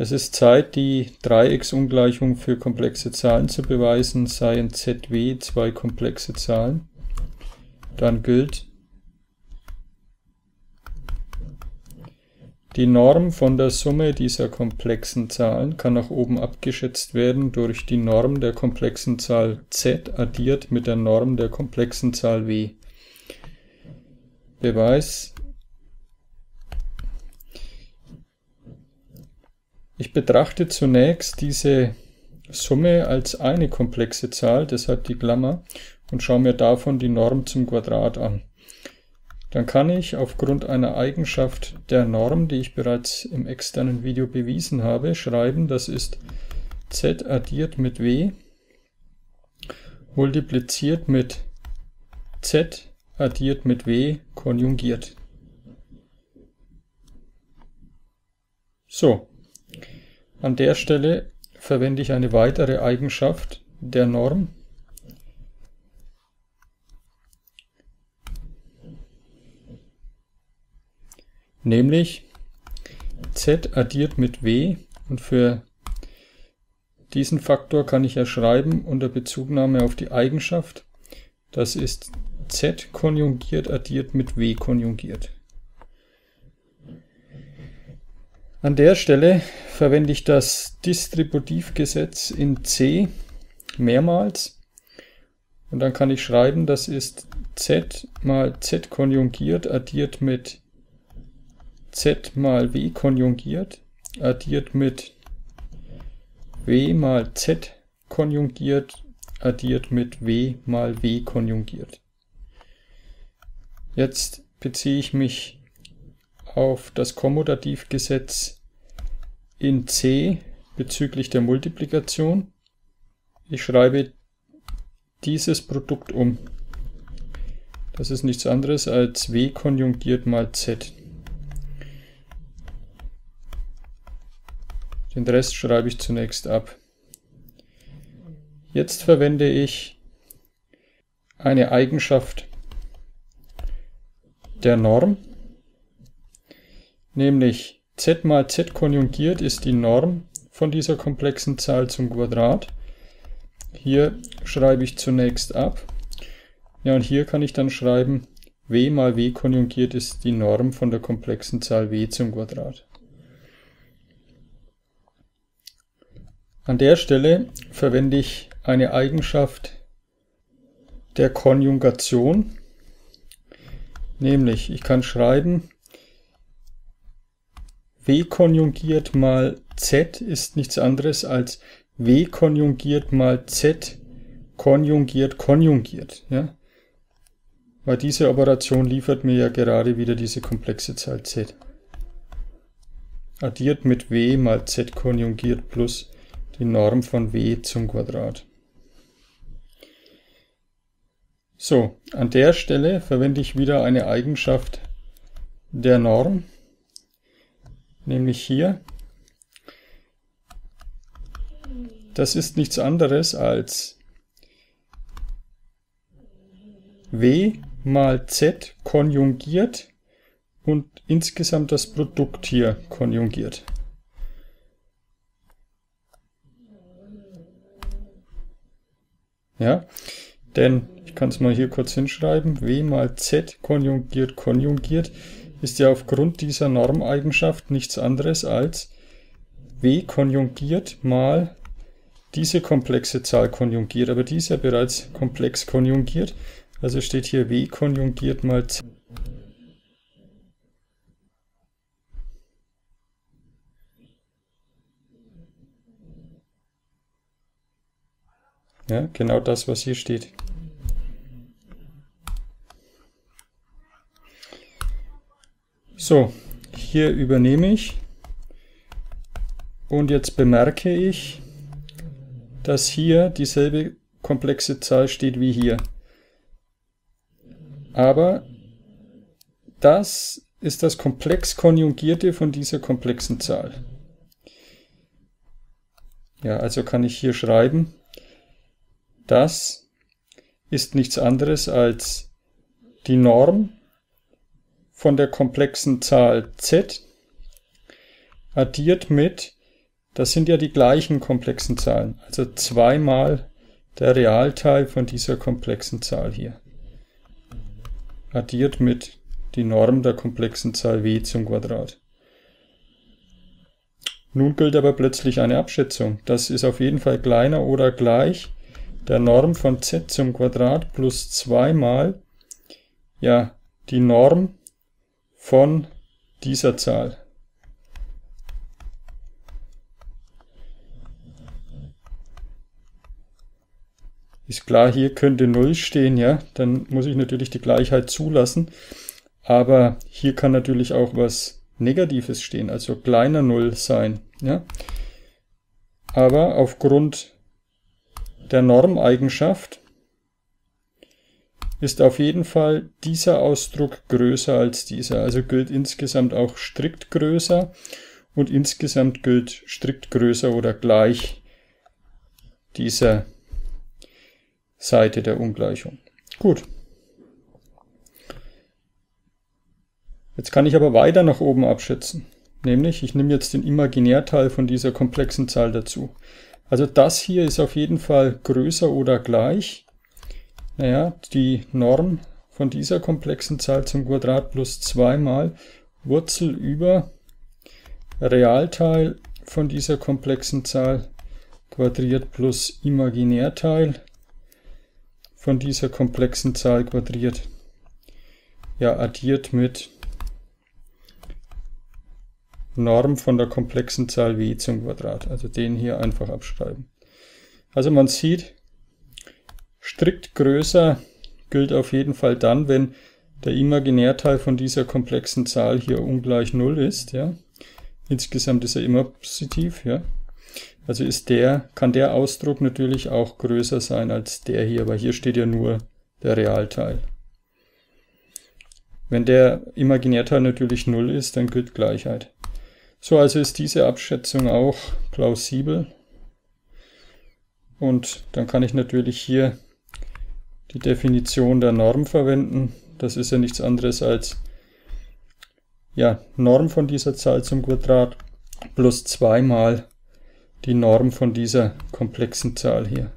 Es ist Zeit, die Dreiecksungleichung für komplexe Zahlen zu beweisen, seien ZW zwei komplexe Zahlen. Dann gilt die Norm von der Summe dieser komplexen Zahlen kann nach oben abgeschätzt werden durch die Norm der komplexen Zahl z addiert mit der Norm der komplexen Zahl w. Beweis Ich betrachte zunächst diese Summe als eine komplexe Zahl, deshalb die Klammer, und schaue mir davon die Norm zum Quadrat an. Dann kann ich aufgrund einer Eigenschaft der Norm, die ich bereits im externen Video bewiesen habe, schreiben, das ist z addiert mit w multipliziert mit z addiert mit w konjugiert. So, an der Stelle verwende ich eine weitere Eigenschaft der Norm. Nämlich z addiert mit w und für diesen Faktor kann ich ja schreiben unter Bezugnahme auf die Eigenschaft. Das ist z konjugiert addiert mit w konjugiert. An der Stelle verwende ich das Distributivgesetz in C mehrmals und dann kann ich schreiben, das ist z mal z konjugiert addiert mit z mal w konjugiert addiert mit w mal z konjugiert addiert mit w mal w konjugiert. Jetzt beziehe ich mich auf das Kommutativgesetz in C bezüglich der Multiplikation. Ich schreibe dieses Produkt um. Das ist nichts anderes als W konjugiert mal Z. Den Rest schreibe ich zunächst ab. Jetzt verwende ich eine Eigenschaft der Norm nämlich z mal z konjugiert ist die Norm von dieser komplexen Zahl zum Quadrat. Hier schreibe ich zunächst ab. Ja, und hier kann ich dann schreiben, w mal w konjugiert ist die Norm von der komplexen Zahl w zum Quadrat. An der Stelle verwende ich eine Eigenschaft der Konjugation, nämlich ich kann schreiben, W konjugiert mal Z ist nichts anderes als W konjugiert mal Z konjugiert konjugiert. Ja? Weil diese Operation liefert mir ja gerade wieder diese komplexe Zahl Z. Addiert mit W mal Z konjugiert plus die Norm von W zum Quadrat. So, an der Stelle verwende ich wieder eine Eigenschaft der Norm nämlich hier. Das ist nichts anderes als W mal Z konjugiert und insgesamt das Produkt hier konjugiert. Ja, denn ich kann es mal hier kurz hinschreiben, W mal Z konjugiert konjugiert ist ja aufgrund dieser Normeigenschaft nichts anderes als w konjugiert mal diese komplexe Zahl konjugiert, aber die ist ja bereits komplex konjugiert, also steht hier w konjugiert mal z. Ja, genau das, was hier steht. So, hier übernehme ich und jetzt bemerke ich, dass hier dieselbe komplexe Zahl steht wie hier. Aber das ist das komplex konjugierte von dieser komplexen Zahl. Ja, also kann ich hier schreiben, das ist nichts anderes als die Norm von der komplexen Zahl z addiert mit das sind ja die gleichen komplexen Zahlen. Also zweimal der Realteil von dieser komplexen Zahl hier. Addiert mit die Norm der komplexen Zahl w zum Quadrat. Nun gilt aber plötzlich eine Abschätzung. Das ist auf jeden Fall kleiner oder gleich der Norm von z zum Quadrat plus 2 mal ja, die Norm von dieser Zahl. Ist klar, hier könnte 0 stehen, ja, dann muss ich natürlich die Gleichheit zulassen. Aber hier kann natürlich auch was Negatives stehen, also kleiner 0 sein, ja. Aber aufgrund der Normeigenschaft ist auf jeden Fall dieser Ausdruck größer als dieser. Also gilt insgesamt auch strikt größer und insgesamt gilt strikt größer oder gleich dieser Seite der Ungleichung. Gut. Jetzt kann ich aber weiter nach oben abschätzen. Nämlich, ich nehme jetzt den Imaginärteil von dieser komplexen Zahl dazu. Also das hier ist auf jeden Fall größer oder gleich. Naja, die Norm von dieser komplexen Zahl zum Quadrat plus 2 mal Wurzel über Realteil von dieser komplexen Zahl quadriert plus Imaginärteil von dieser komplexen Zahl quadriert. Ja, addiert mit Norm von der komplexen Zahl w zum Quadrat. Also den hier einfach abschreiben. Also man sieht, strikt größer gilt auf jeden Fall dann, wenn der Imaginärteil von dieser komplexen Zahl hier ungleich 0 ist. Ja. Insgesamt ist er immer positiv. Ja. Also ist der, kann der Ausdruck natürlich auch größer sein als der hier, aber hier steht ja nur der Realteil. Wenn der Imaginärteil natürlich 0 ist, dann gilt Gleichheit. So, also ist diese Abschätzung auch plausibel. Und dann kann ich natürlich hier die Definition der Norm verwenden. Das ist ja nichts anderes als ja, Norm von dieser Zahl zum Quadrat plus 2 mal die Norm von dieser komplexen Zahl hier.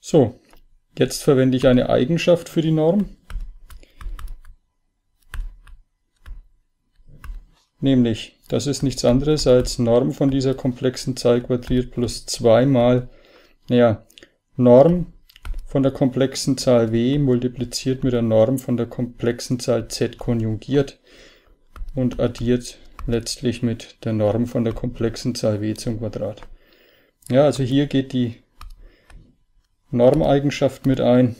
So, jetzt verwende ich eine Eigenschaft für die Norm. Nämlich, das ist nichts anderes als Norm von dieser komplexen Zahl quadriert plus 2 mal, naja, Norm von der komplexen Zahl w multipliziert mit der Norm von der komplexen Zahl z konjugiert und addiert letztlich mit der Norm von der komplexen Zahl w zum Quadrat. Ja, also hier geht die Normeigenschaft mit ein.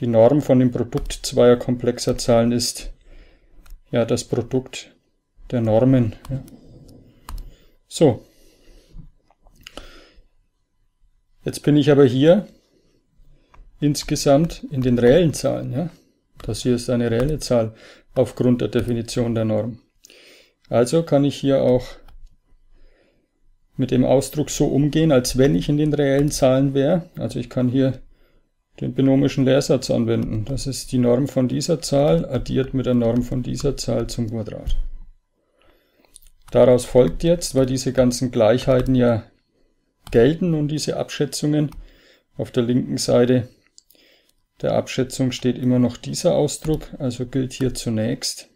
Die Norm von dem Produkt zweier komplexer Zahlen ist ja das Produkt der Normen. Ja. So, Jetzt bin ich aber hier insgesamt in den reellen Zahlen. Ja? Das hier ist eine reelle Zahl aufgrund der Definition der Norm. Also kann ich hier auch mit dem Ausdruck so umgehen, als wenn ich in den reellen Zahlen wäre. Also ich kann hier den binomischen Lehrsatz anwenden. Das ist die Norm von dieser Zahl addiert mit der Norm von dieser Zahl zum Quadrat. Daraus folgt jetzt, weil diese ganzen Gleichheiten ja gelten nun diese Abschätzungen. Auf der linken Seite der Abschätzung steht immer noch dieser Ausdruck, also gilt hier zunächst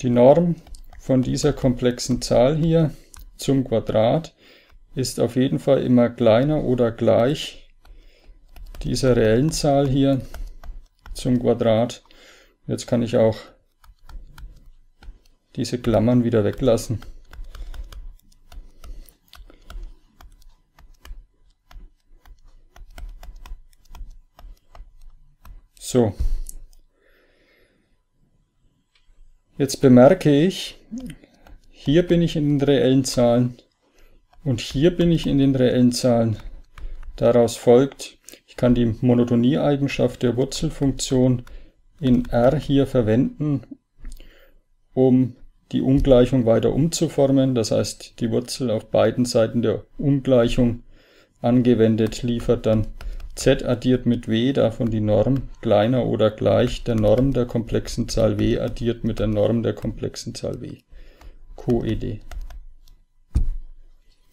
die Norm von dieser komplexen Zahl hier zum Quadrat ist auf jeden Fall immer kleiner oder gleich dieser reellen Zahl hier zum Quadrat. Jetzt kann ich auch diese Klammern wieder weglassen. So. Jetzt bemerke ich, hier bin ich in den reellen Zahlen und hier bin ich in den reellen Zahlen. Daraus folgt, ich kann die Monotonie-Eigenschaft der Wurzelfunktion in R hier verwenden, um die Ungleichung weiter umzuformen. Das heißt, die Wurzel auf beiden Seiten der Ungleichung angewendet liefert dann z addiert mit w, davon die Norm kleiner oder gleich der Norm der komplexen Zahl w addiert mit der Norm der komplexen Zahl w. CoED.